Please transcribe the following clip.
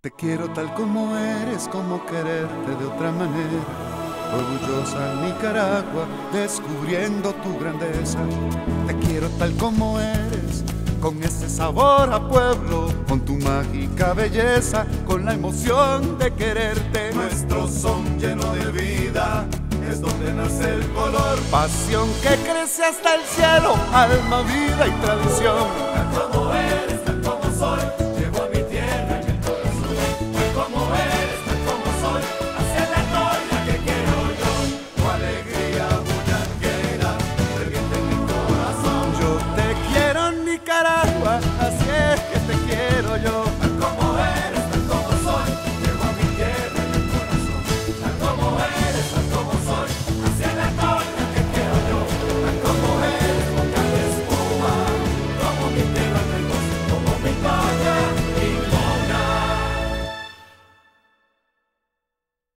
Te quiero tal como eres, como quererte de otra manera. Orgullosa Nicaragua, descubriendo tu grandeza. Te quiero tal como eres, con ese sabor a pueblo, con tu mágica belleza, con la emoción de quererte. Nuestro son lleno de vida, es donde nace el color. Pasión que crece hasta el cielo, alma, vida y tradición. Como eres